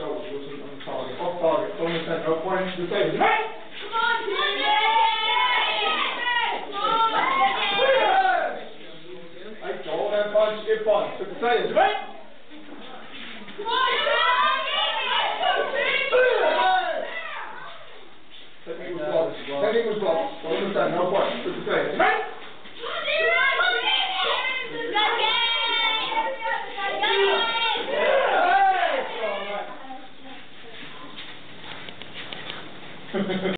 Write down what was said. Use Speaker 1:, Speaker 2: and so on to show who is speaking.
Speaker 1: shoulders, Wilson, on the target. Off target, on the center, up point to the table. Come on! Hey, hold and punch. Get one. To the table. Come on! Daj mi zło. Powiem tak, no płacz, to tutaj.
Speaker 2: Ha ha ha.